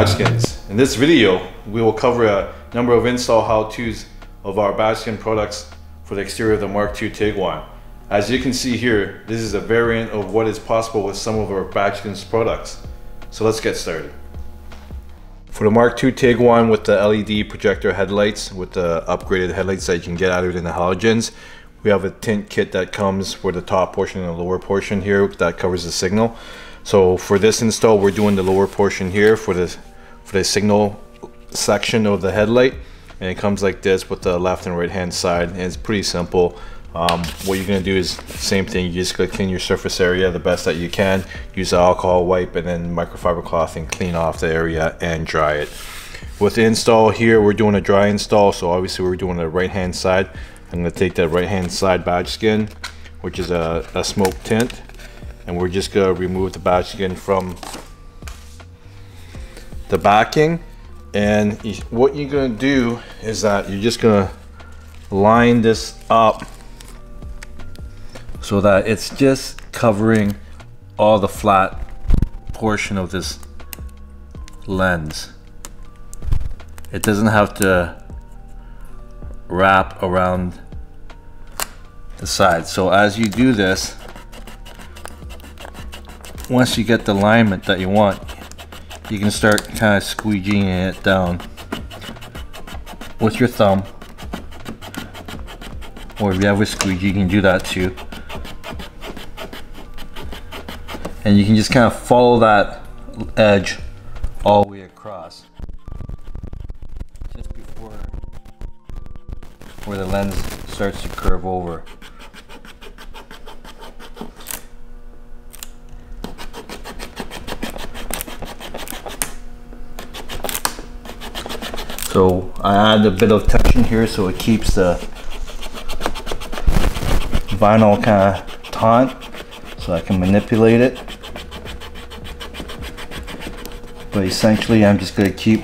In this video, we will cover a number of install how-tos of our badge products for the exterior of the Mark II Tiguan. As you can see here, this is a variant of what is possible with some of our badge products. So let's get started. For the Mark II Tiguan with the LED projector headlights, with the upgraded headlights that you can get other than the halogens, we have a tint kit that comes for the top portion and the lower portion here that covers the signal. So for this install, we're doing the lower portion here for the for the signal section of the headlight, and it comes like this with the left and right hand side. And it's pretty simple. Um, what you're gonna do is same thing. You just clean your surface area the best that you can. Use an alcohol wipe and then microfiber cloth and clean off the area and dry it. With the install here, we're doing a dry install. So obviously we're doing the right hand side. I'm gonna take that right hand side badge skin, which is a, a smoke tint and we're just gonna remove the badge skin from the backing and what you're gonna do is that you're just gonna line this up so that it's just covering all the flat portion of this lens. It doesn't have to wrap around the side. So as you do this once you get the alignment that you want, you can start kind of squeegeeing it down with your thumb. Or if you have a squeegee, you can do that too. And you can just kind of follow that edge all the way across. Just before where the lens starts to curve over. So I add a bit of tension here so it keeps the vinyl kind of taut so I can manipulate it. But essentially I'm just going to keep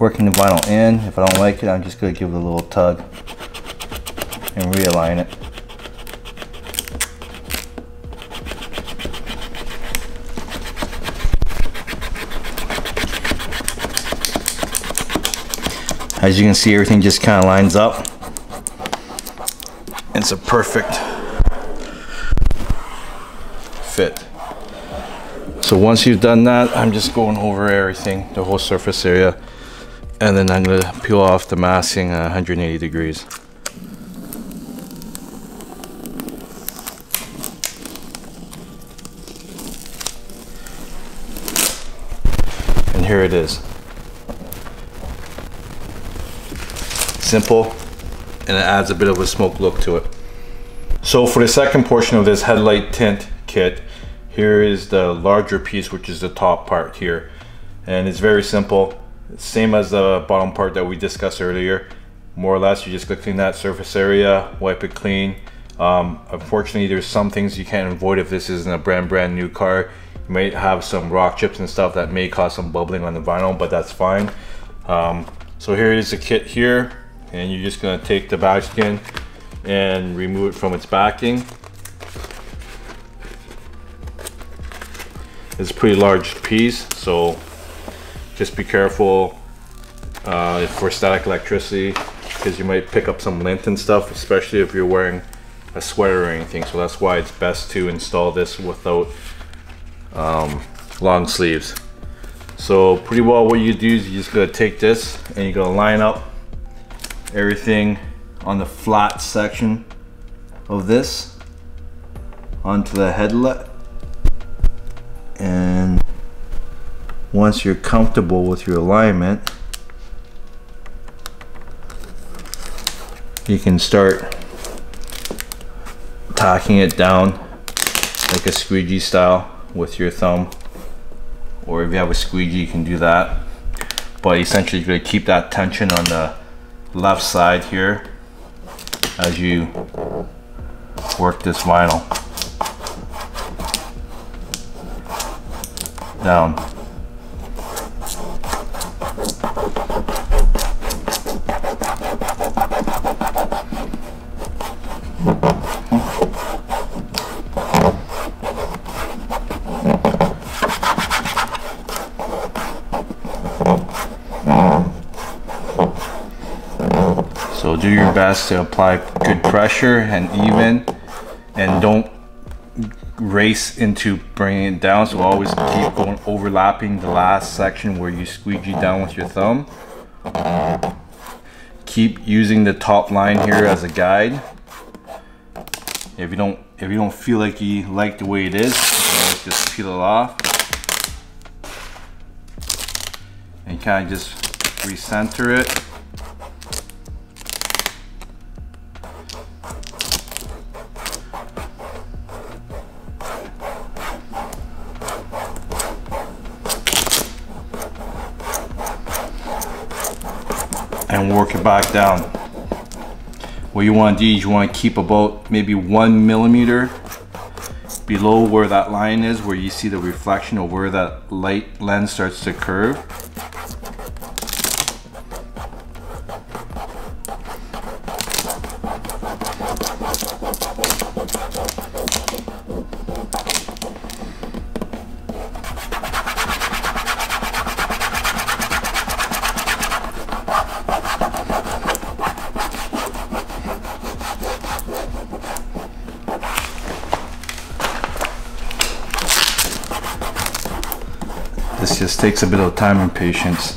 working the vinyl in. If I don't like it I'm just going to give it a little tug and realign it. As you can see, everything just kind of lines up. It's a perfect fit. So once you've done that, I'm just going over everything, the whole surface area. And then I'm gonna peel off the masking at 180 degrees. And here it is. Simple and it adds a bit of a smoke look to it. So for the second portion of this headlight tint kit, here is the larger piece, which is the top part here. And it's very simple. Same as the bottom part that we discussed earlier. More or less, you just clean that surface area, wipe it clean. Um, unfortunately, there's some things you can't avoid if this isn't a brand, brand new car. You might have some rock chips and stuff that may cause some bubbling on the vinyl, but that's fine. Um, so here is the kit here and you're just going to take the badge skin and remove it from its backing. It's a pretty large piece, so just be careful uh, for static electricity because you might pick up some lint and stuff, especially if you're wearing a sweater or anything. So that's why it's best to install this without um, long sleeves. So pretty well what you do is you just gotta take this and you're gonna line up everything on the flat section of this onto the headlet. And once you're comfortable with your alignment you can start tacking it down like a squeegee style with your thumb. Or if you have a squeegee you can do that. But essentially you're going to keep that tension on the left side here as you work this vinyl down. Best to apply good pressure and even and don't race into bringing it down. So always keep going overlapping the last section where you squeegee down with your thumb. Keep using the top line here as a guide. If you don't if you don't feel like you like the way it is just peel it off. And kind of just recenter it and work it back down. What you want to do is you want to keep about maybe one millimeter below where that line is, where you see the reflection of where that light lens starts to curve. This just takes a bit of time and patience.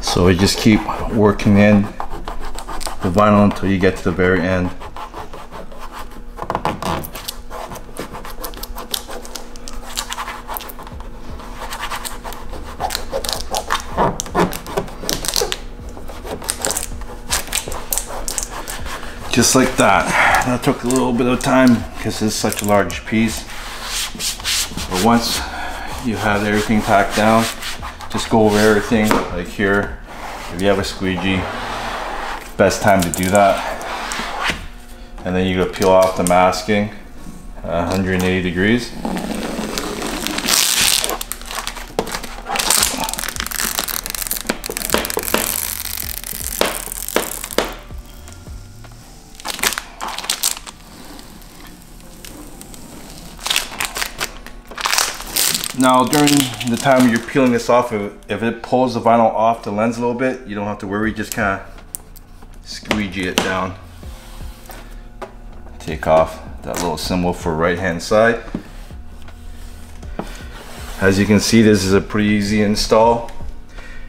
So we just keep working in the vinyl until you get to the very end. Just like that. That took a little bit of time because it's such a large piece. But once you have everything packed down, just go over everything like here. If you have a squeegee, best time to do that. And then you go peel off the masking, uh, 180 degrees. Now during the time you're peeling this off, if it pulls the vinyl off the lens a little bit, you don't have to worry, just kind of it down. Take off that little symbol for right hand side. As you can see, this is a pretty easy install.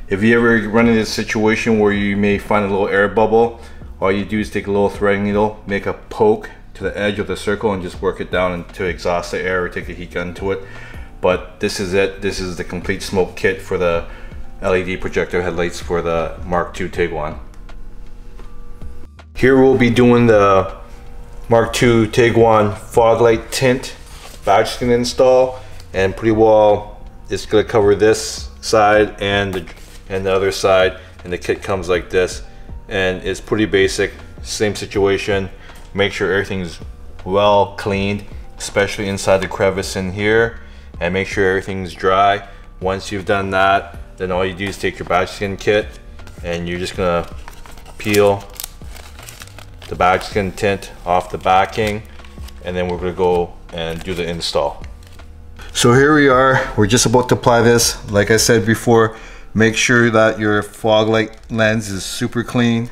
If you ever run into a situation where you may find a little air bubble, all you do is take a little threading needle, make a poke to the edge of the circle and just work it down to exhaust the air or take a heat gun to it. But this is it. This is the complete smoke kit for the LED projector headlights for the Mark II Tiguan. Here we'll be doing the Mark II Tiguan fog light tint badge install and pretty well it's going to cover this side and the, and the other side and the kit comes like this. And it's pretty basic same situation. Make sure everything's well cleaned especially inside the crevice in here and make sure everything's dry. Once you've done that then all you do is take your badge skin kit and you're just gonna peel the badge skin tint off the backing and then we're gonna go and do the install. So here we are we're just about to apply this. Like I said before make sure that your fog light lens is super clean.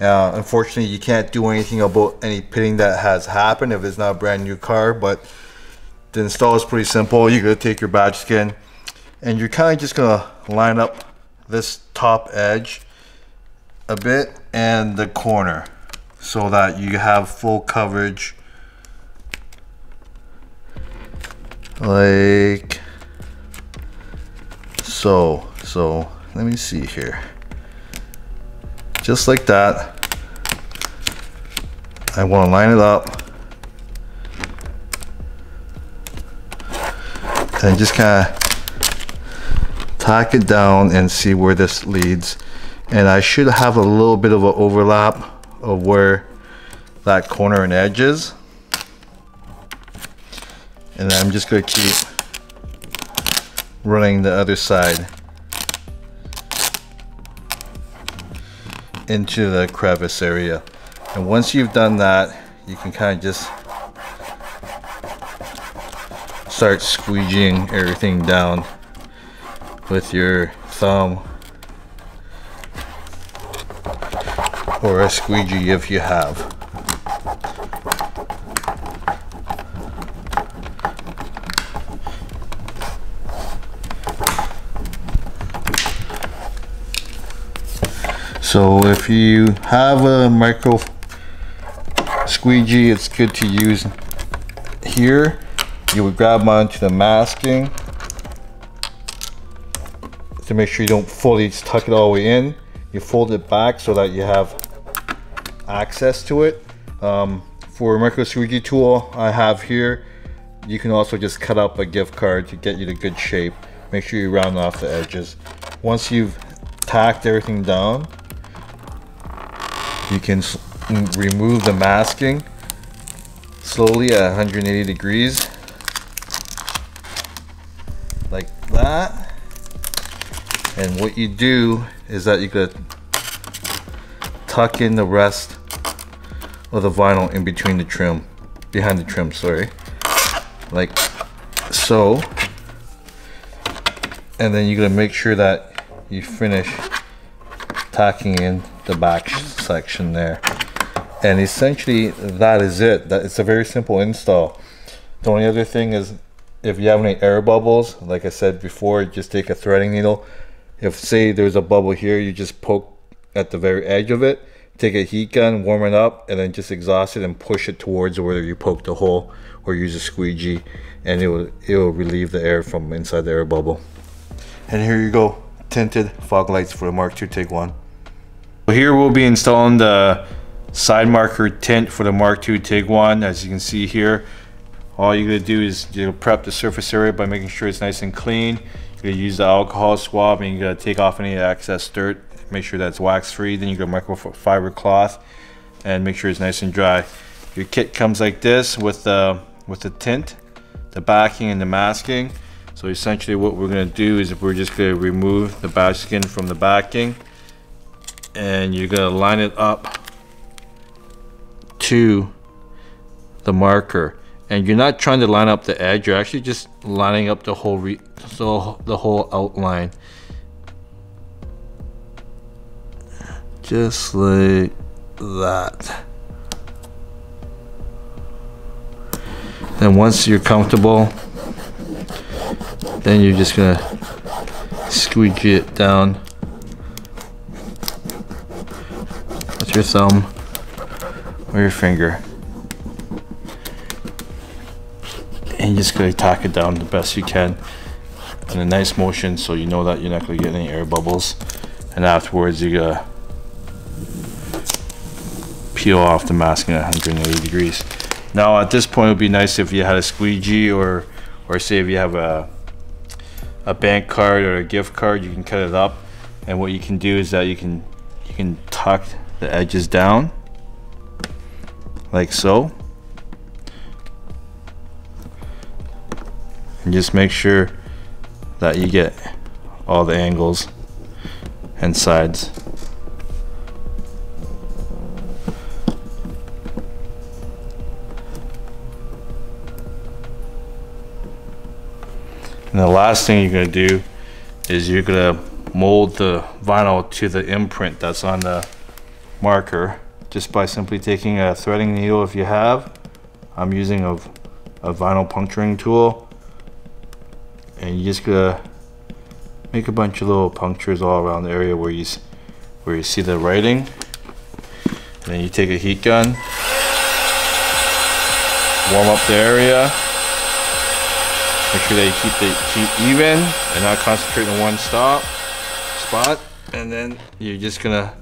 Uh, unfortunately you can't do anything about any pitting that has happened if it's not a brand new car but the install is pretty simple. You're gonna take your badge skin and you're kind of just gonna line up this top edge a bit and the corner so that you have full coverage. Like so so let me see here. Just like that I want to line it up. And just kind of tack it down and see where this leads. And I should have a little bit of an overlap of where that corner and edge is. And I'm just gonna keep running the other side into the crevice area. And once you've done that, you can kind of just start squeegeeing everything down with your thumb or a squeegee if you have. So if you have a micro squeegee, it's good to use here. You would grab onto the masking to make sure you don't fully tuck it all the way in. You fold it back so that you have access to it. Um, for micro squeegee tool I have here, you can also just cut up a gift card to get you to good shape. Make sure you round off the edges. Once you've tacked everything down, you can remove the masking slowly at 180 degrees like that and what you do is that you could tuck in the rest of the vinyl in between the trim behind the trim sorry. Like so. And then you're gonna make sure that you finish tacking in the back section there. And essentially that is it. That it's a very simple install. The only other thing is if you have any air bubbles like I said before just take a threading needle. If say there's a bubble here you just poke at the very edge of it take a heat gun warm it up and then just exhaust it and push it towards where you poked the hole or use a squeegee and it will it will relieve the air from inside the air bubble and here you go tinted fog lights for the Mark II Tiguan here we'll be installing the side marker tint for the Mark II Tiguan. As you can see here, all you're gonna do is you prep the surface area by making sure it's nice and clean. You're gonna use the alcohol swab and you're gonna take off any excess dirt, make sure that's wax free. Then you go microfiber cloth and make sure it's nice and dry. Your kit comes like this with the with the tint, the backing and the masking. So essentially what we're gonna do is if we're just gonna remove the badge skin from the backing and you're gonna line it up to the marker and you're not trying to line up the edge you're actually just lining up the whole so the whole outline just like that then once you're comfortable then you're just gonna squeegee it down with your thumb or your finger. And you just gonna tack it down the best you can in a nice motion so you know that you're not gonna get any air bubbles. And afterwards you gotta peel off the masking at 180 degrees. Now at this point it would be nice if you had a squeegee or or say if you have a a bank card or a gift card you can cut it up. And what you can do is that you can you can tuck the edges down like so. And just make sure that you get all the angles and sides and the last thing you're to do is you're to mold the vinyl to the imprint that's on the marker just by simply taking a threading needle if you have. I'm using a, a vinyl puncturing tool. And you just gotta make a bunch of little punctures all around the area where you where you see the writing. And then you take a heat gun warm up the area make sure that you keep the heat even and not concentrate in one stop spot and then you're just gonna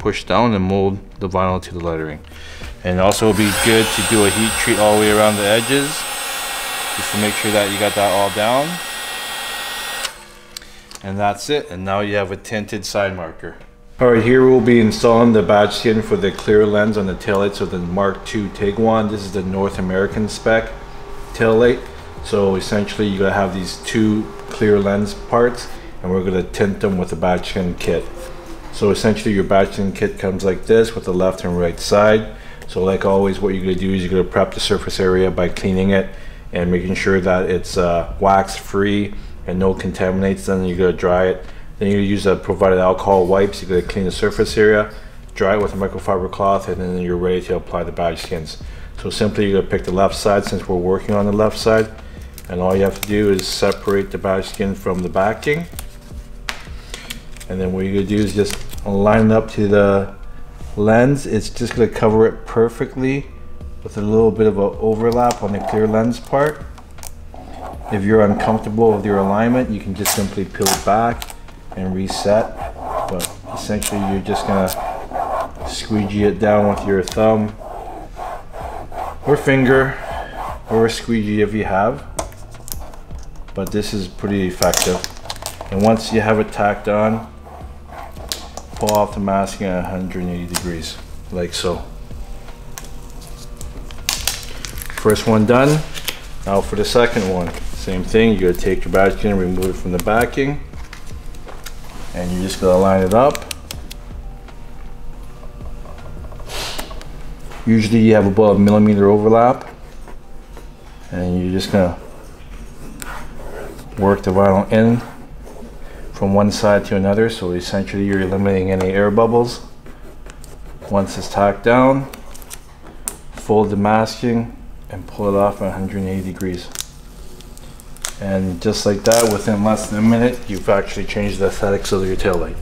push down and mold the vinyl to the lettering. And also it'll be good to do a heat treat all the way around the edges just to make sure that you got that all down. And that's it. And now you have a tinted side marker. All right, here we'll be installing the badge skin for the clear lens on the taillights of the Mark II Tiguan. This is the North American spec taillight. So essentially you're gonna have these two clear lens parts and we're gonna tint them with the badge skin kit. So essentially your badge skin kit comes like this with the left and right side. So like always, what you're gonna do is you're gonna prep the surface area by cleaning it and making sure that it's uh, wax free and no contaminants. Then you're gonna dry it. Then you're use the provided alcohol wipes. You're gonna clean the surface area, dry it with a microfiber cloth, and then you're ready to apply the badge skins. So simply you're gonna pick the left side since we're working on the left side. And all you have to do is separate the badge skin from the backing. And then what you're gonna do is just line it up to the lens. It's just gonna cover it perfectly with a little bit of an overlap on the clear lens part. If you're uncomfortable with your alignment, you can just simply peel it back and reset. But essentially you're just gonna squeegee it down with your thumb or finger or a squeegee if you have. But this is pretty effective. And once you have it tacked on, pull off the masking at 180 degrees, like so. First one done. Now for the second one, same thing. You're gonna take your backing, remove it from the backing, and you're just gonna line it up. Usually you have about a millimeter overlap, and you're just gonna work the vinyl in from one side to another. So essentially you're eliminating any air bubbles. Once it's tacked down, fold the masking and pull it off at 180 degrees. And just like that, within less than a minute, you've actually changed the aesthetics of your tail light.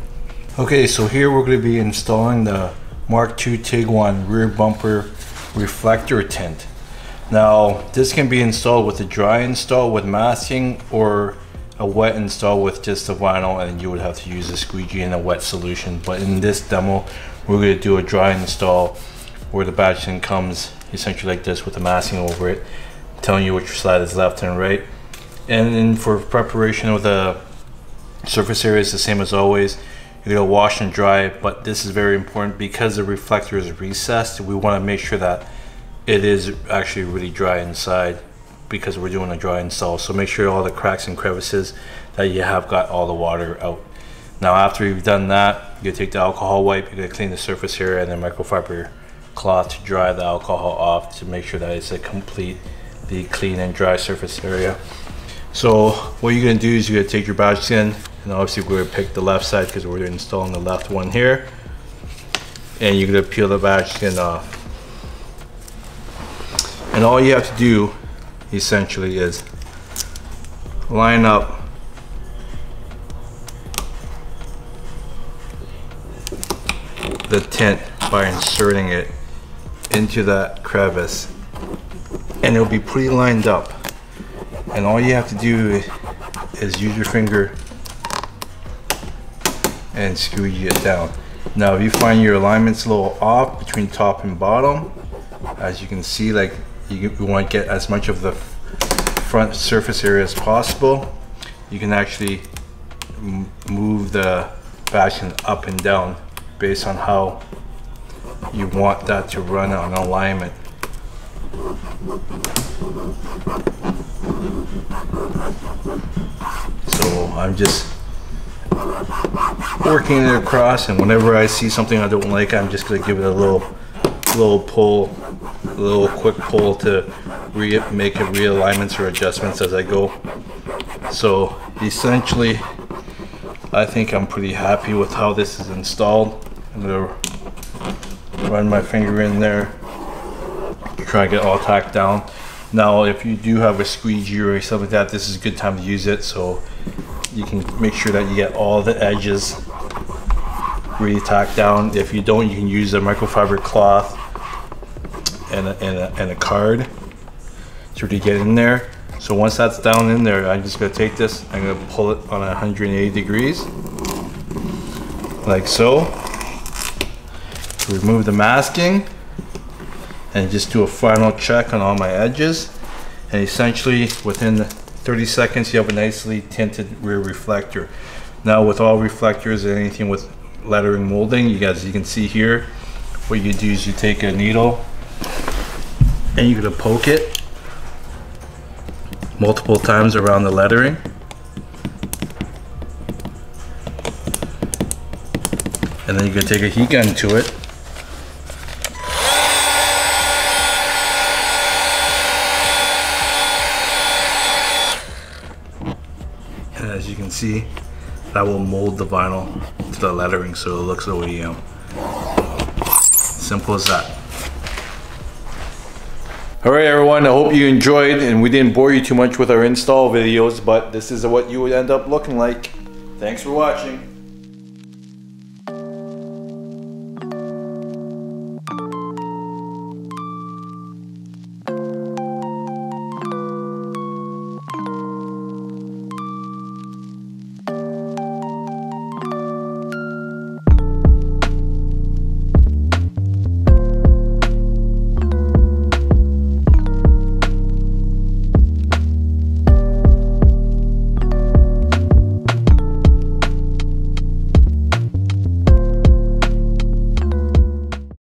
Okay, so here we're going to be installing the Mark II Tiguan rear bumper reflector tint. Now, this can be installed with a dry install with masking or a wet install with just the vinyl and you would have to use a squeegee and a wet solution. But in this demo, we're going to do a dry install where the badge comes essentially like this with the masking over it, telling you which side is left and right. And then for preparation of the surface area is the same as always. You're gonna wash and dry, but this is very important because the reflector is recessed. We wanna make sure that it is actually really dry inside because we're doing a dry install. So make sure all the cracks and crevices that you have got all the water out. Now after you've done that, you take the alcohol wipe, you're gonna clean the surface area and then microfiber cloth to dry the alcohol off to make sure that it's a completely clean and dry surface area. So what you're gonna do is you're gonna take your badge skin and obviously we're gonna pick the left side because we're installing the left one here. And you're gonna peel the badge skin off. And all you have to do essentially is line up the tent by inserting it into that crevice and it'll be pre-lined up and all you have to do is use your finger and squeeze it down now if you find your alignments a little off between top and bottom as you can see like you, you want to get as much of the front surface area as possible you can actually move the fashion up and down based on how you want that to run on alignment. So I'm just working it across and whenever I see something I don't like I'm just gonna give it a little little pull a little quick pull to re make realignments or adjustments as I go. So essentially I think I'm pretty happy with how this is installed. I'm gonna run my finger in there try to get all tacked down now if you do have a squeegee or something like that this is a good time to use it so you can make sure that you get all the edges really tacked down. If you don't you can use a microfiber cloth and a, and a, and a card to really get in there. So once that's down in there I'm just gonna take this I'm gonna pull it on 180 degrees like so. Remove the masking and just do a final check on all my edges and essentially within 30 seconds you have a nicely tinted rear reflector now with all reflectors and anything with lettering molding you guys you can see here what you do is you take a needle and you're gonna poke it multiple times around the lettering. And then you can take a heat gun to it. And as you can see, that will mold the vinyl to the lettering so it looks OEM. Simple as that. All right, everyone, I hope you enjoyed and we didn't bore you too much with our install videos, but this is what you would end up looking like. Thanks for watching.